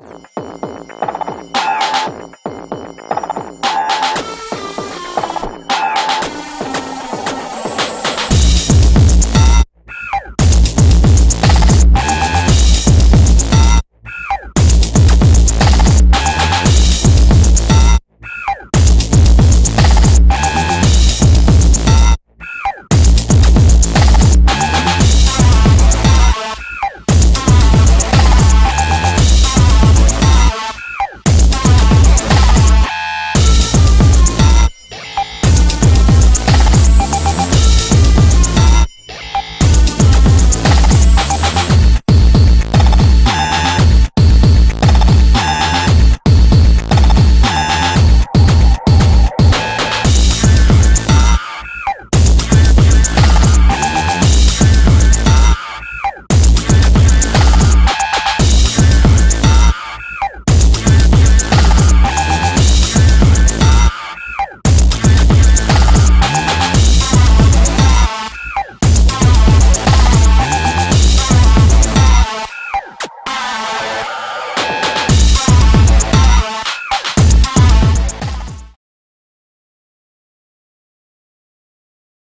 you.